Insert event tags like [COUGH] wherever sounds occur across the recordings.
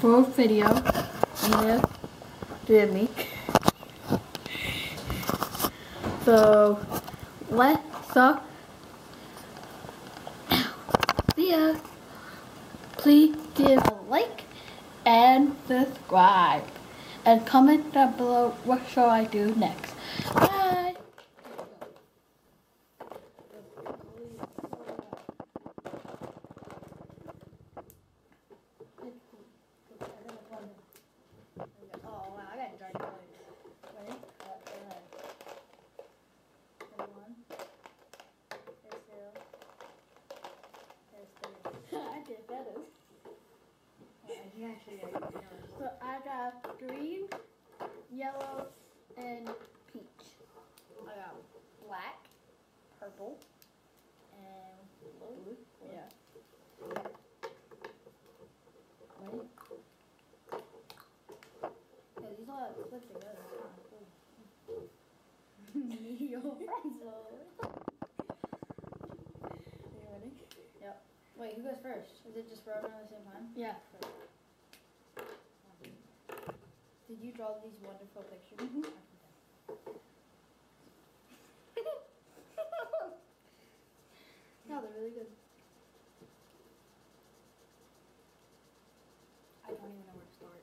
fourth video in this did me. So let's uh, see Please give a like and subscribe and comment down below what shall I do next. Bye. Oh wow, I got dark colors. Ready? There's one. There's two. There's three. I did better. You actually got yours. So I got green, yellow, and peach. I got black, purple, and blue. Yeah. Ready? Yeah, these all clip together. It's kinda cool. Your friends are. You ready? Yep. Wait, who goes first? Is it just for everyone at the same time? Yeah. Did you draw these wonderful pictures? [LAUGHS] Mhm. no, they're really good. I don't even know where to start.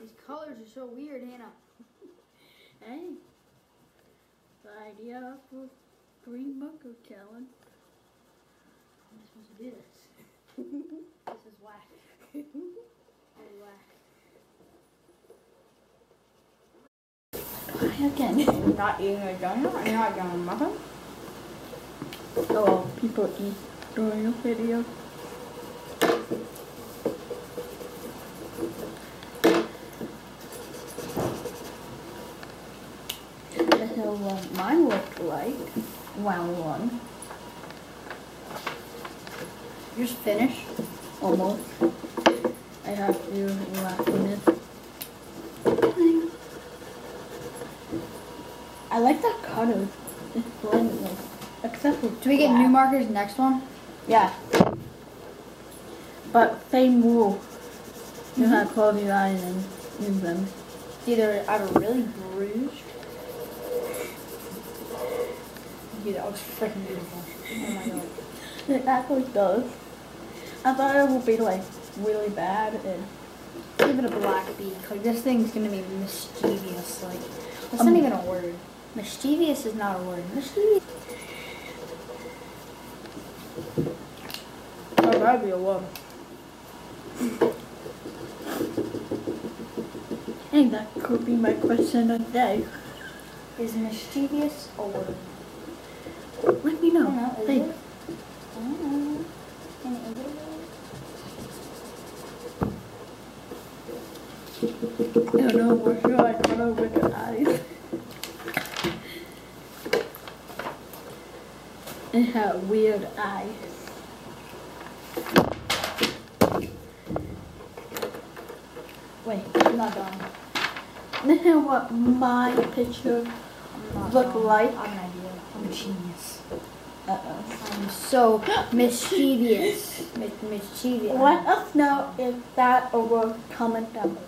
These colors are so weird, Hannah. [LAUGHS] Hey. The idea for green bucko challenge. How am I supposed to do this? [LAUGHS] this is whack. Again. Not eating a donut? Not eating a muffin? Oh, people eat during a video. This is what mine looked like. Round one. You're just finished? Almost. I have to last minute. I like that color. It's except for Do we get new markers next one? Yeah. But same rule. You mm-hmm. have to close your eyes and use them. It's either either really bruised. Dude, that looks freaking beautiful. Oh my god. It actually does. I thought it would be like really bad and Give it a black beak. Like this thing's gonna be mischievous. Like that's Um, not even a word. Mischievous is not a word. Mischievous. oh, that'd be a one. Hey, that could be my question of the day. Is mischievous a word? Let me know. don't know. Is Think. it? I don't know. Can it be? I don't know what should I color with the eyes. It had weird eyes. Wait, I'm not done. This is what my picture I'm Look done. like- I have an idea. I'm a genius. Uh-oh. I'm so mischievous. [LAUGHS] Mis- mischievous. Let us know if that over comment down below.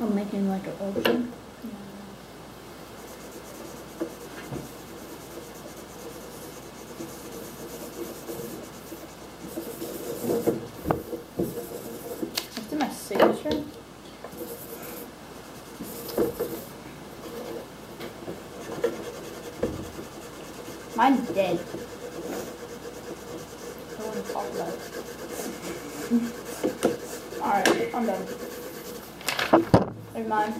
I'm making like an ocean. Let's do my signature. Mine's dead. I want to talk about. Alright, I'm done. There's mine.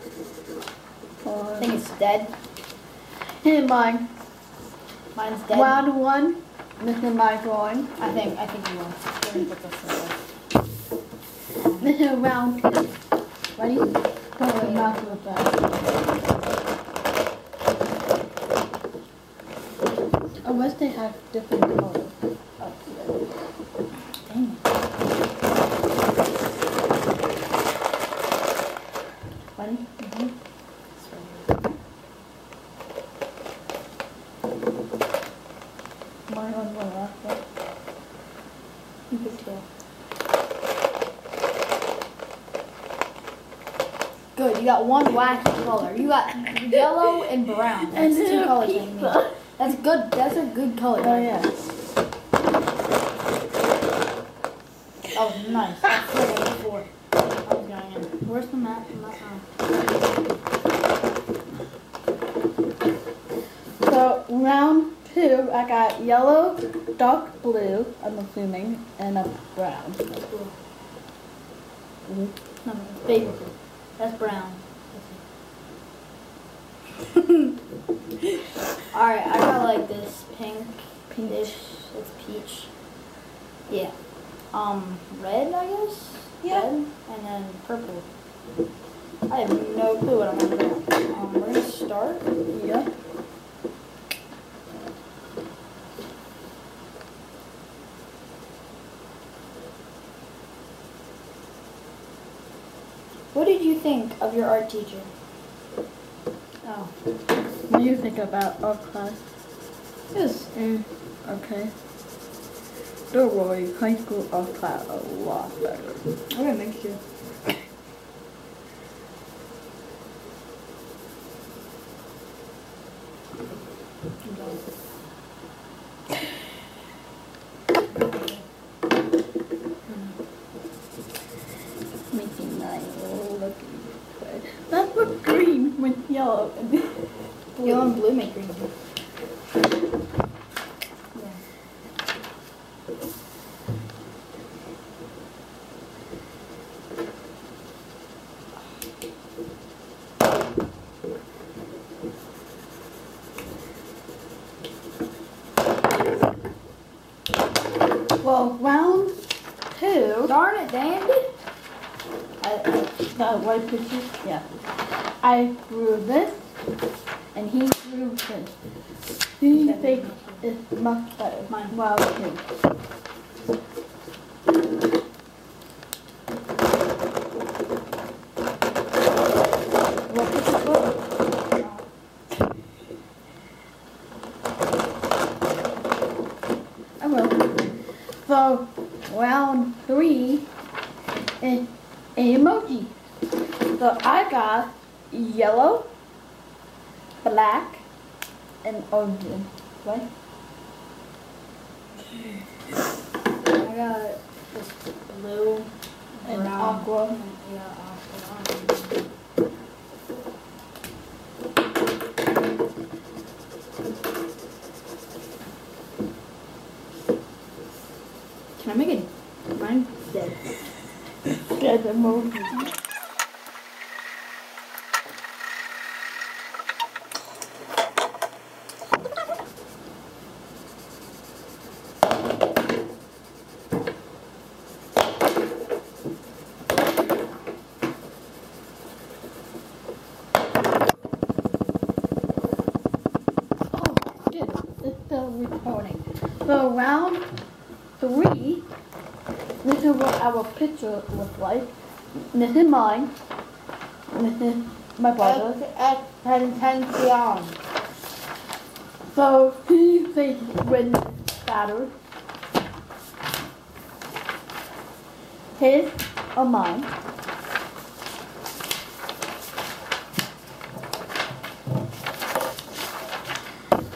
I Uh, think it's dead. Here's mine. Mine's dead. Round one. This is my drawing. I think I think you won. Let me put this away. Is round two. Ready? Put the mouth with that. Unless they have different colors up here. Dang it. Funny? Mhm. Mine on the left one. You could too. Good, you got one wacky color. You got yellow and brown. That's And two colors I need. That's good. That's a good color. Oh yeah. Oh, nice. I played it before. I was going in. Where's the map? The map now? So round two, I got yellow, dark blue, I'm assuming, and a brown. That's blue. Mhm. No, baby blue. That's brown. [LAUGHS] Alright, I got like this pink, pinkish. It's peach. Yeah. Um, red, I guess? Yeah. Red, and then purple. I have no clue what I'm gonna do. Um, we're gonna start. Yeah. What did you think of your art teacher? Oh. What do you think about our class? Yes. Mm, okay. Don't worry, high school art class a lot better. I'm gonna make sure. Making nice looking good. That's what green with yellow and Yellow and blue make green. Well, round two. Darn it, Dandy. I, I, the white picture? Yeah. I drew this, and he drew this. Who do you think is much better? Mine. Well, him. What picture was it? I will. So, round three is an emoji. So I got yellow, black, and orange. What? I got this blue And brown, aqua. and- Yeah, aqua. Can I make it? Mine dead. Good emoji. Oh, good. It's still recording. So round three, this is what our picture looks like. This is mine. This is my brother. Attention. So who do you think wins battle? His or mine?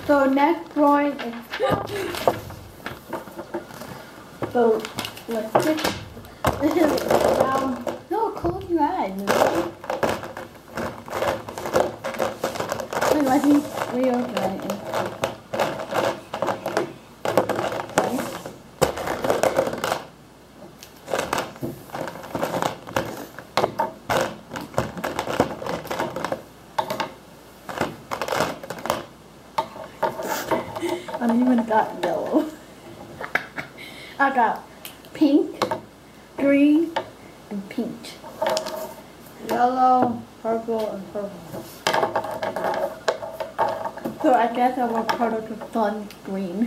So next drawing is [LAUGHS] so let's pick this is round no close your eyes. Wait, let me reopen it. I [LAUGHS] even got yellow. I got pink, green, and peach. Yellow, purple, and purple. So I guess I will put it to sun green.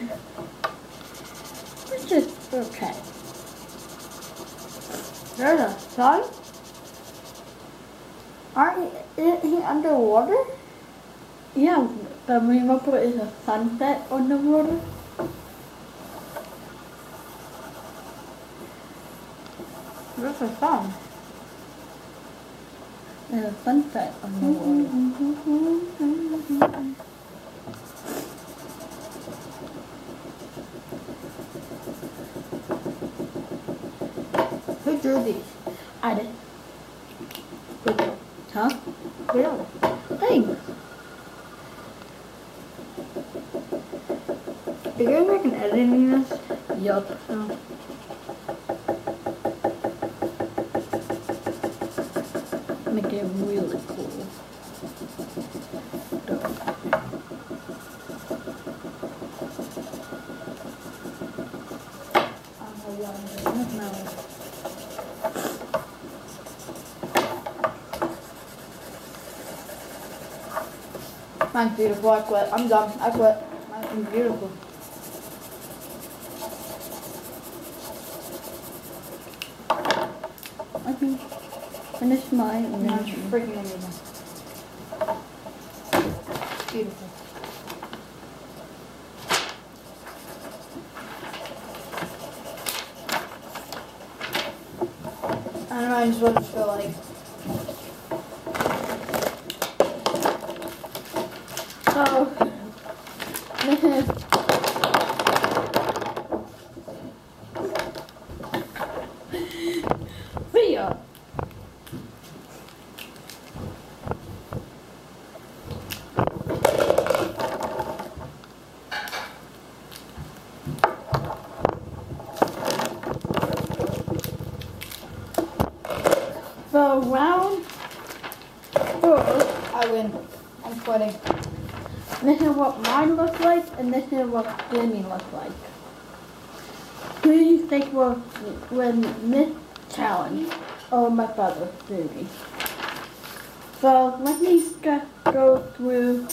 Which is okay. There's a sun? Aren't he underwater? Yeah, the removal is a sunset on the water. There's a fun. There's a sunset on the mm-hmm, water. Mm-hmm. Who drew these? I did. Video. Huh? Video. Thanks. Are you guys making editing this? Yup. Oh. Make it really cool. Mine's beautiful. I quit. I'm done. I quit. Mine's beautiful. I can finish mine and Mine's freaking amazing. Beautiful. I don't know, I just want to feel like So, So round four I win. I'm quitting. This is what mine looks like, and this is what Jimmy looks like. Who do you think will win this challenge? Oh, my brother, Jimmy. So let me go go through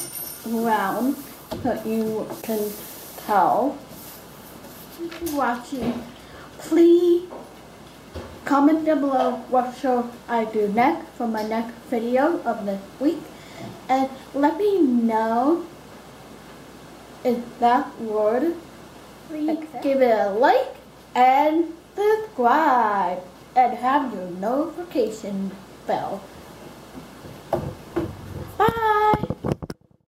round so you can tell. If you're watching, please comment down below what show I do next for my next video of this week and let me know if that word. Give it a like and subscribe and have your notification bell. Bye!